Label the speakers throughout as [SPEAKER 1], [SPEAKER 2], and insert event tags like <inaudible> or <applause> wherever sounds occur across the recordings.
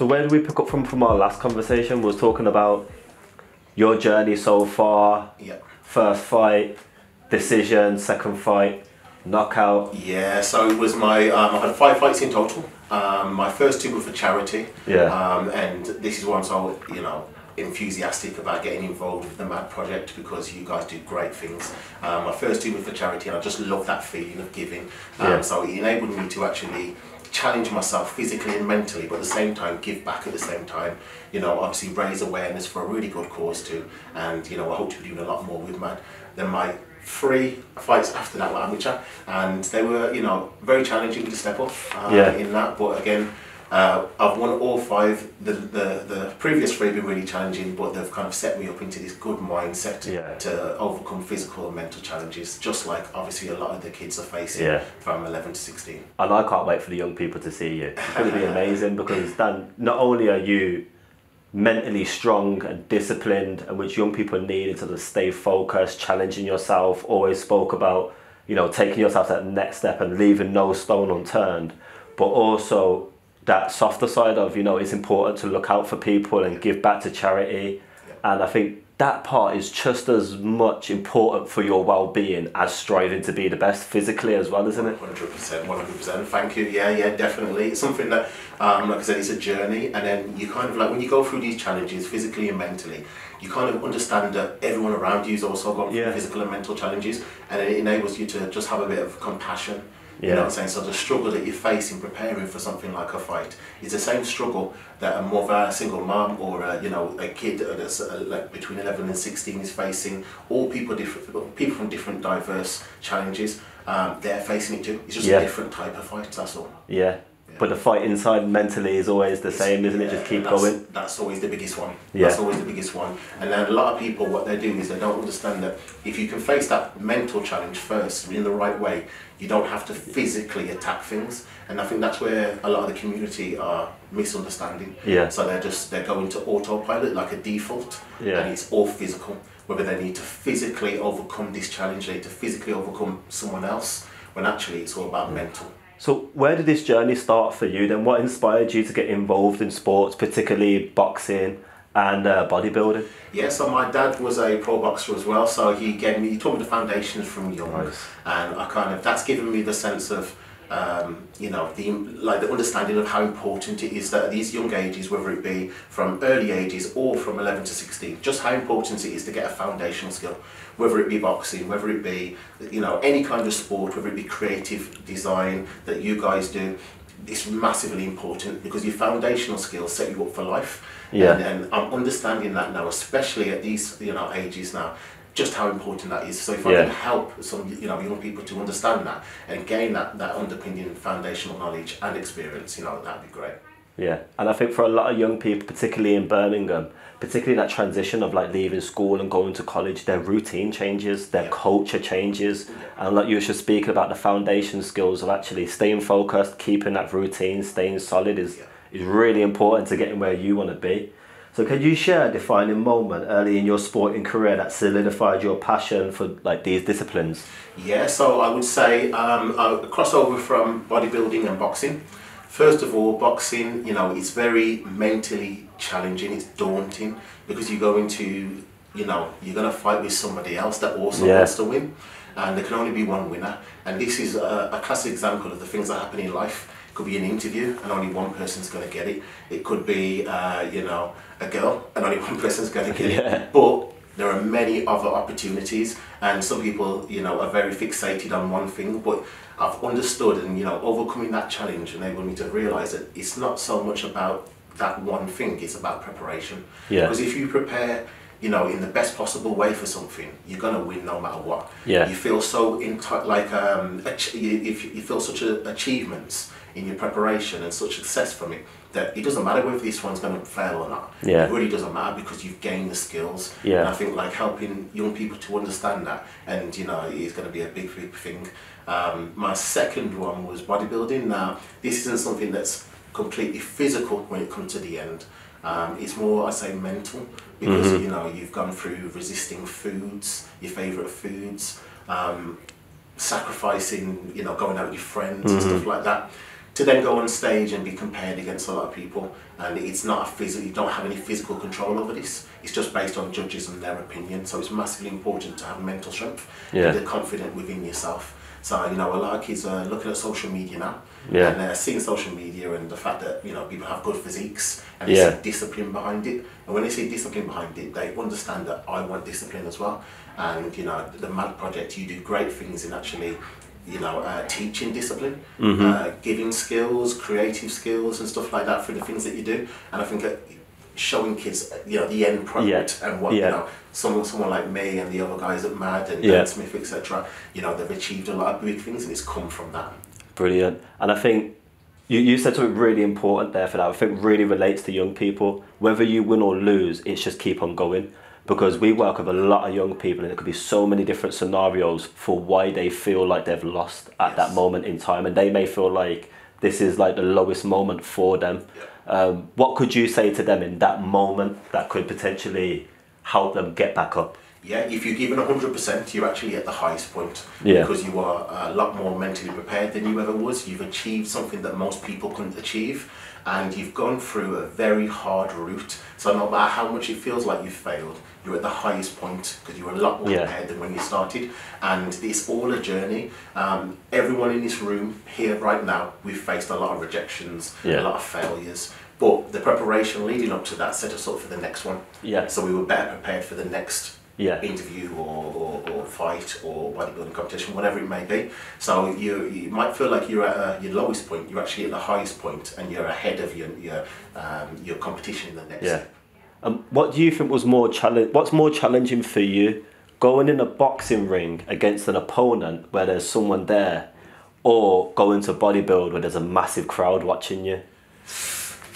[SPEAKER 1] So where did we pick up from from our last conversation? We was talking about your journey so far.
[SPEAKER 2] Yeah.
[SPEAKER 1] First fight, decision. Second fight, knockout.
[SPEAKER 2] Yeah, so it was my, um, I had five fights in total. Um, my first two were for charity.
[SPEAKER 1] Yeah.
[SPEAKER 2] Um, and this is why I'm so, you know, enthusiastic about getting involved with the MAD project because you guys do great things. Um, my first two were for charity and I just love that feeling of giving. Um,
[SPEAKER 1] Yeah.
[SPEAKER 2] So it enabled me to actually challenge myself physically and mentally, but at the same time give back at the same time. You know, obviously raise awareness for a really good cause too. And, you know, I hope to be doing a lot more with MAD. Then my three fights after that were amateur and they were, you know, very challenging to step up uh,
[SPEAKER 1] Yeah.
[SPEAKER 2] in that. But again, uh, I've won all five. The, the the previous three have been really challenging, but they've kind of set me up into this good mindset
[SPEAKER 1] Yeah.
[SPEAKER 2] to overcome physical and mental challenges, just like obviously a lot of the kids are facing
[SPEAKER 1] Yeah.
[SPEAKER 2] from 11 to 16.
[SPEAKER 1] And I can't wait for the young people to see you. It's going to be <laughs> amazing because then not only are you mentally strong and disciplined, and which young people need to sort of stay focused, challenging yourself, always spoke about, you know, taking yourself to that next step and leaving no stone unturned, but also that softer side of, you know, it's important to look out for people and give back to charity. And I think that part is just as much important for your well-being as striving to be the best physically as well, isn't it?
[SPEAKER 2] Hundred percent, one hundred percent. Thank you. Yeah, yeah, definitely. It's something that, um, like I said, it's a journey, and then you kind of like when you go through these challenges, physically and mentally, you kind of understand that everyone around you is also going through
[SPEAKER 1] Yeah.
[SPEAKER 2] physical and mental challenges, and it enables you to just have a bit of compassion. You
[SPEAKER 1] Yeah.
[SPEAKER 2] know what I'm saying? So the struggle that you're facing preparing for something like a fight is the same struggle that a mother, a single mom, or a, you know a kid that's uh, like between 11 and 16 is facing. All people different, people from different diverse challenges. Um, they're facing it too. It's just
[SPEAKER 1] Yeah.
[SPEAKER 2] a different type of fight. That's all.
[SPEAKER 1] Yeah. But the fight inside mentally is always the same, isn't it? Just keep
[SPEAKER 2] that's,
[SPEAKER 1] going.
[SPEAKER 2] That's always the biggest one.
[SPEAKER 1] Yeah.
[SPEAKER 2] That's always the biggest one. And then a lot of people, what they do is they don't understand that if you can face that mental challenge first in the right way, you don't have to physically attack things. And I think that's where a lot of the community are misunderstanding.
[SPEAKER 1] Yeah.
[SPEAKER 2] So they're just they're going to autopilot like a default,
[SPEAKER 1] Yeah.
[SPEAKER 2] and it's all physical. Whether they need to physically overcome this challenge, they need to physically overcome someone else, when actually it's all about mm. mental.
[SPEAKER 1] So, where did this journey start for you then? What inspired you to get involved in sports, particularly boxing and uh, bodybuilding?
[SPEAKER 2] Yeah, so my dad was a pro boxer as well, so he gave me, he taught me the foundations from young,
[SPEAKER 1] Nice.
[SPEAKER 2] and I kind of that's given me the sense of, um, you know, the like the understanding of how important it is that at these young ages, whether it be from early ages or from eleven to sixteen, just how important it is to get a foundational skill, whether it be boxing, whether it be, you know, any kind of sport, whether it be creative design that you guys do. It's massively important because your foundational skills set you up for life.
[SPEAKER 1] Yeah.
[SPEAKER 2] And, and I'm understanding that now, especially at these you know ages now, just how important that is. So if I
[SPEAKER 1] Yeah.
[SPEAKER 2] can help some you know young people to understand that and gain that that underpinning foundational knowledge and experience, you know that'd be great.
[SPEAKER 1] Yeah, and I think for a lot of young people, particularly in Birmingham, particularly that transition of like leaving school and going to college, their routine changes, their
[SPEAKER 2] Yeah.
[SPEAKER 1] culture changes, and like you were just speaking about the foundation skills of actually staying focused, keeping that routine, staying solid is
[SPEAKER 2] Yeah.
[SPEAKER 1] is really important to getting where you want to be. So, can you share a defining moment early in your sporting career that solidified your passion for like these disciplines?
[SPEAKER 2] Yeah, so I would say um, a crossover from bodybuilding and boxing. First of all, boxing, you know, it's very mentally challenging. It's daunting because you go into, you know, you're gonna fight with somebody else that also
[SPEAKER 1] Yeah.
[SPEAKER 2] wants to win, and there can only be one winner. And this is a, a classic example of the things that happen in life. Could be an interview, and only one person's gonna get it. It could be, uh, you know, a girl, and only <laughs> one person's gonna get
[SPEAKER 1] Yeah.
[SPEAKER 2] it. But there are many other opportunities and some people you know are very fixated on one thing but i've understood and you know overcoming that challenge enabled me to realize that it's not so much about that one thing it's about preparation
[SPEAKER 1] Yeah.
[SPEAKER 2] because if you prepare you know in the best possible way for something you're going to win no matter what
[SPEAKER 1] Yeah.
[SPEAKER 2] you feel so in like um you, if you feel such a, achievements in your preparation and such success from it that it doesn't matter whether this one's going to fail or not
[SPEAKER 1] Yeah.
[SPEAKER 2] it really doesn't matter because you've gained the skills
[SPEAKER 1] Yeah.
[SPEAKER 2] and I think like helping young people to understand that, and you know, is going to be a big, big thing. Um, my second one was bodybuilding. Now, this isn't something that's completely physical when it comes to the end. Um, it's more, I say, mental because you know you've gone through resisting foods, your favourite foods, um, sacrificing, you know, going out with your friends and stuff like that. To then go on stage and be compared against a lot of people, and it's not a physical. You don't have any physical control over this. It's just based on judges and their opinion. So it's massively important to have mental strength
[SPEAKER 1] Yeah.
[SPEAKER 2] and be confident within yourself. So you know, a lot of kids are looking at social media now,
[SPEAKER 1] Yeah.
[SPEAKER 2] and they're seeing social media and the fact that you know people have good physiques and
[SPEAKER 1] Yeah.
[SPEAKER 2] see discipline behind it. And when they see discipline behind it, they understand that I want discipline as well. And you know, the MAD project, you do great things in actually, you know, uh, teaching discipline, uh, giving skills, creative skills, and stuff like that through the things that you do. And I think that showing kids, you know, the end product and what
[SPEAKER 1] Yeah.
[SPEAKER 2] you know, someone someone like me and the other guys at MAD and
[SPEAKER 1] Yeah.
[SPEAKER 2] Dan Smith, etc. You know, they've achieved a lot of big things, and it's come from that.
[SPEAKER 1] Brilliant. And I think you, you said something really important there for that. I think really relates to young people. Whether you win or lose, it's just keep on going. Because we work with a lot of young people and there could be so many different scenarios for why they feel like they've lost at that moment in time. And they may feel like this is like the lowest moment for them. Um, what could you say to them in that moment that could potentially help them get back up?
[SPEAKER 2] Yeah, if you're given 100%, you're actually at the highest point.
[SPEAKER 1] Yeah.
[SPEAKER 2] Because you are a lot more mentally prepared than you ever was. You've achieved something that most people couldn't achieve. And you've gone through a very hard route. So no matter how much it feels like you've failed, you're at the highest point because you were a lot more
[SPEAKER 1] Yeah.
[SPEAKER 2] prepared than when you started. And it's all a journey. Um, everyone in this room here right now, we've faced a lot of rejections,
[SPEAKER 1] Yeah.
[SPEAKER 2] a lot of failures. But the preparation leading up to that set us up for the next one.
[SPEAKER 1] Yeah.
[SPEAKER 2] So we were better prepared for the next
[SPEAKER 1] Yeah.
[SPEAKER 2] interview or, or, or fight or bodybuilding competition, whatever it may be. So you you might feel like you're at uh, your lowest point. You're actually at the highest point, and you're ahead of your your um, your competition in the next.
[SPEAKER 1] Yeah. Um, what do you think was more challenge? What's more challenging for you, going in a boxing ring against an opponent where there's someone there, or going to bodybuild where there's a massive crowd watching you?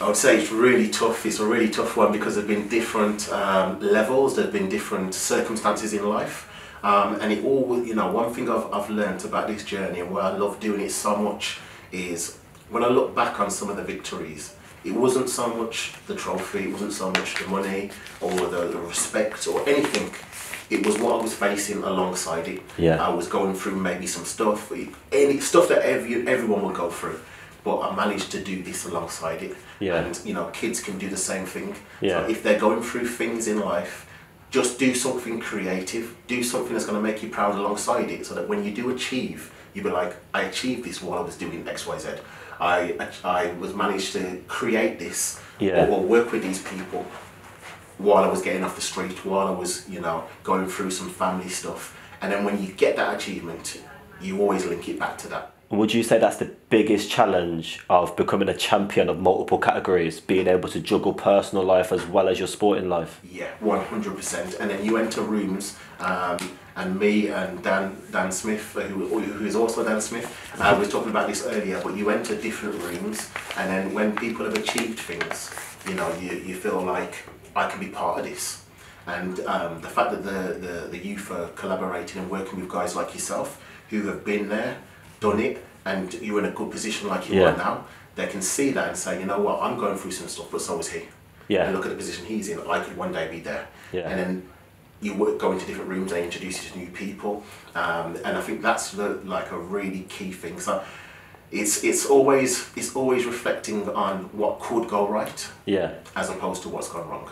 [SPEAKER 2] I would say it's really tough. It's a really tough one because there've been different um, levels. There've been different circumstances in life, um, and it all. You know, one thing I've I've learned about this journey and why I love doing it so much is when I look back on some of the victories. It wasn't so much the trophy. It wasn't so much the money or the, the respect or anything. It was what I was facing alongside it.
[SPEAKER 1] Yeah.
[SPEAKER 2] I was going through maybe some stuff, any stuff that every, everyone will go through, but I managed to do this alongside it.
[SPEAKER 1] Yeah.
[SPEAKER 2] And you know, kids can do the same thing.
[SPEAKER 1] Yeah.
[SPEAKER 2] So if they're going through things in life, just do something creative. Do something that's going to make you proud alongside it, so that when you do achieve, you'll be like, I achieved this while I was doing X, Y, Z. I I was managed to create this
[SPEAKER 1] Yeah.
[SPEAKER 2] or, or work with these people while I was getting off the street, while I was, you know, going through some family stuff. And then when you get that achievement, you always link it back to that.
[SPEAKER 1] Would you say that's the biggest challenge of becoming a champion of multiple categories, being able to juggle personal life as well as your sporting life?
[SPEAKER 2] Yeah, one hundred percent. And then you enter rooms, um, and me and Dan Dan Smith, uh, who who is also Dan Smith, uh, was talking about this earlier. But you enter different rooms, and then when people have achieved things, you know, you, you feel like I can be part of this. And um, the fact that the, the, the youth are collaborating and working with guys like yourself who have been there, done it, and you're in a good position like you
[SPEAKER 1] Yeah.
[SPEAKER 2] are now, they can see that and say, you know what, I'm going through some stuff, but so is he.
[SPEAKER 1] Yeah.
[SPEAKER 2] And look at the position he's in. I could one day be there.
[SPEAKER 1] Yeah.
[SPEAKER 2] And then you work, go into different rooms. They introduce you to new people, um, and I think that's the, like a really key thing. So it's it's always it's always reflecting on what could go right
[SPEAKER 1] Yeah.
[SPEAKER 2] as opposed to what's gone wrong.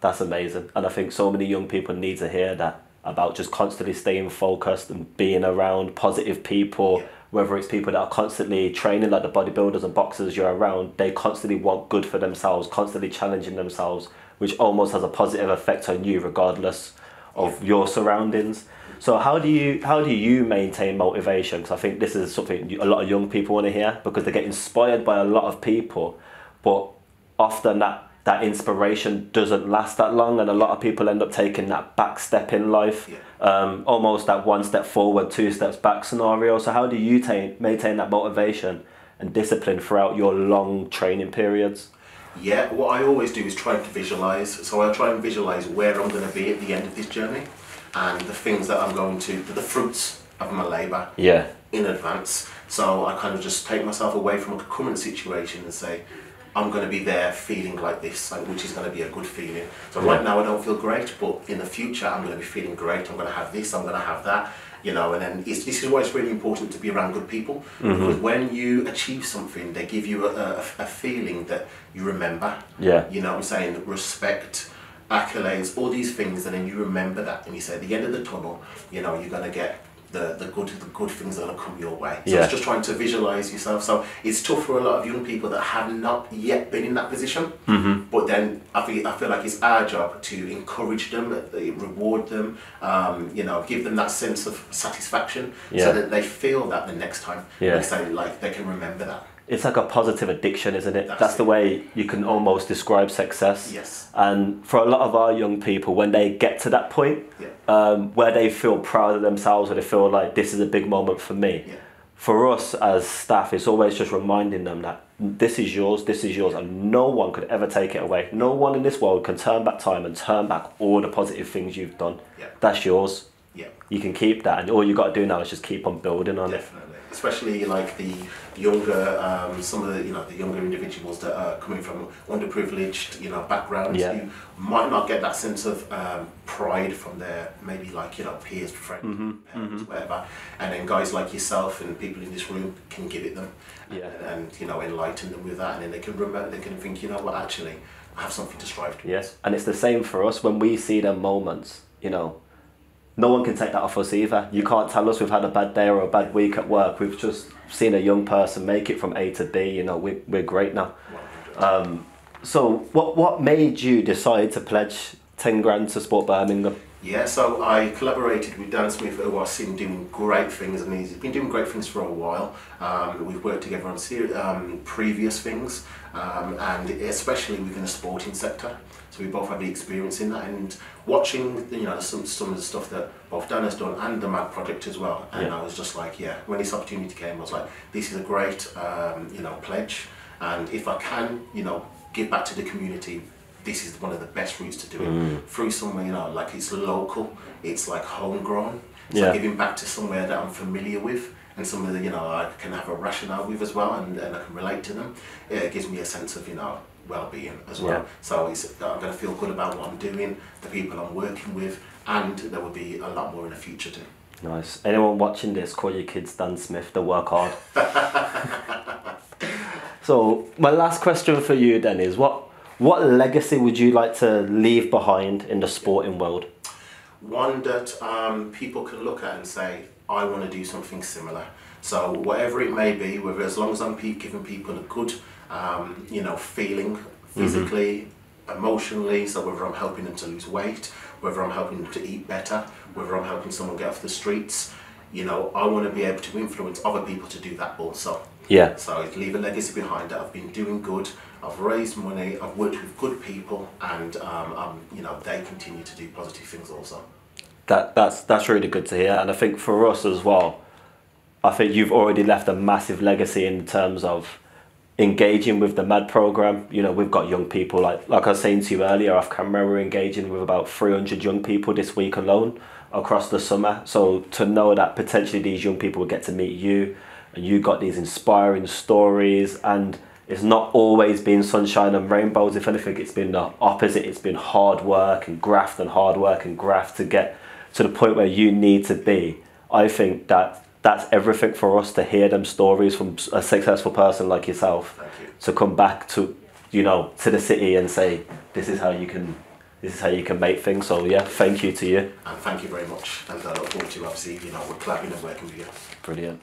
[SPEAKER 1] That's amazing. And I think so many young people need to hear that about just constantly staying focused and being around positive people,
[SPEAKER 2] Yeah.
[SPEAKER 1] whether it's people that are constantly training, like the bodybuilders and boxers you're around, they constantly want good for themselves, constantly challenging themselves, which almost has a positive effect on you regardless of your surroundings. So how do you how do you maintain motivation? Because I think this is something a lot of young people want to hear because they get inspired by a lot of people, but often that that inspiration doesn't last that long, and a lot of people end up taking that back step in life, um, almost that one step forward, two steps back scenario. So how do you ta- maintain that motivation and discipline throughout your long training periods?
[SPEAKER 2] Yeah, what I always do is try to visualize. So I try and visualize where I'm going to be at the end of this journey, and the things that I'm going to, the fruits of my labour.
[SPEAKER 1] Yeah,
[SPEAKER 2] in advance. So I kind of just take myself away from a current situation and say, I'm going to be there feeling like this, like, which is going to be a good feeling. So right now I don't feel great, but in the future I'm going to be feeling great. I'm going to have this, I'm going to have that, you know. And then it's, this is why it's really important to be around good people mm-hmm. because when you achieve something, they give you a, a, a feeling that you remember.
[SPEAKER 1] Yeah.
[SPEAKER 2] You know what I'm saying? Respect, accolades, all these things, and then you remember that, and you say at the end of the tunnel, you know, you're going to get the, the good the good things that are going to come your way. So
[SPEAKER 1] Yeah.
[SPEAKER 2] it's just trying to visualize yourself. So it's tough for a lot of young people that have not yet been in that position. Mm-hmm. But then I feel I feel like it's our job to encourage them, uh, reward them, um, you know, give them that sense of satisfaction,
[SPEAKER 1] Yeah.
[SPEAKER 2] so that they feel that the next time
[SPEAKER 1] Yeah.
[SPEAKER 2] they say like they can remember that.
[SPEAKER 1] It's like a positive addiction, isn't it?
[SPEAKER 2] That's
[SPEAKER 1] That's, the way you can almost describe success.
[SPEAKER 2] Yes.
[SPEAKER 1] And for a lot of our young people, when they get to that point, um, where they feel proud of themselves, or they feel like this is a big moment for me,
[SPEAKER 2] Yeah.
[SPEAKER 1] for us as staff, it's always just reminding them that this is yours, this is yours, and no one could ever take it away. No one in this world can turn back time and turn back all the positive things you've done.
[SPEAKER 2] Yeah.
[SPEAKER 1] That's yours.
[SPEAKER 2] Yeah.
[SPEAKER 1] You can keep that, and all you got to do now is just keep on building on it.
[SPEAKER 2] Definitely, especially like the younger, um, some of the you know the younger individuals that are coming from underprivileged you know backgrounds
[SPEAKER 1] Yeah.
[SPEAKER 2] who might not get that sense of um, pride from their maybe like you know peers, friends,
[SPEAKER 1] Mm-hmm,
[SPEAKER 2] parents, whatever, and then guys like yourself and people in this room can give it them,
[SPEAKER 1] Yeah.
[SPEAKER 2] and, and you know enlighten them with that, and then they can remember, they can think, you know what, actually, I have something to strive to.
[SPEAKER 1] Yes, and it's the same for us when we see them moments. You know, no one can take that off us either. You can't tell us we've had a bad day or a bad week at work. We've just seen a young person make it from A to B. You know, we we're great now. Um, so what what made you decide to pledge ten grand to Sport Birmingham?
[SPEAKER 2] Yeah, so I collaborated with Dan Smith, who I've seen doing great things, and he's been doing great things for a while. Um, we've worked together on um, previous things, um, and especially within the sporting sector. So we both have the experience in that, and watching you know some some of the stuff that both Dan has done and the Mad Project as well. And
[SPEAKER 1] Yeah.
[SPEAKER 2] I was just like, yeah, when this opportunity came, I was like, this is a great um, you know pledge, and if I can, you know, give back to the community this is one of the best routes to do it
[SPEAKER 1] Mm.
[SPEAKER 2] through somewhere you know like it's local it's like homegrown so
[SPEAKER 1] Yeah.
[SPEAKER 2] giving back to somewhere that i'm familiar with and somewhere that you know i can have a rationale with as well and, and i can relate to them yeah, it gives me a sense of you know well-being as well
[SPEAKER 1] Yeah.
[SPEAKER 2] so it's i'm going to feel good about what i'm doing the people i'm working with and there will be a lot more in the future too
[SPEAKER 1] Nice. Anyone watching this, call your kids Dan Smith. They work hard. <laughs> so my last question for you then is what what legacy would you like to leave behind in the sporting world?
[SPEAKER 2] one that um, people can look at and say, I want to do something similar. So whatever it may be, whether as long as I'm pe- giving people a good, um, you know, feeling physically, emotionally, so whether I'm helping them to lose weight, whether I'm helping them to eat better, whether I'm helping someone get off the streets, you know, I want to be able to influence other people to do that also.
[SPEAKER 1] Yeah.
[SPEAKER 2] So leave a legacy behind that I've been doing good, I've raised money, I've worked with good people, and um, um, you know they continue to do positive things also.
[SPEAKER 1] That that's that's really good to hear, and I think for us as well, I think you've already left a massive legacy in terms of engaging with the MAD program. You know, we've got young people like like I was saying to you earlier off camera. We're engaging with about three hundred young people this week alone across the summer. So to know that potentially these young people will get to meet you, and you got these inspiring stories and. It's not always been sunshine and rainbows. If anything, it's been the opposite. It's been hard work and graft and hard work and graft to get to the point where you need to be. I think that that's everything for us to hear them stories from a successful person like yourself
[SPEAKER 2] Thank you.
[SPEAKER 1] to come back to you know to the city and say this is how you can this is how you can make things so yeah thank you to you
[SPEAKER 2] And thank you very much. And I look forward to obviously, you know, we're collaborating and working with you.
[SPEAKER 1] brilliant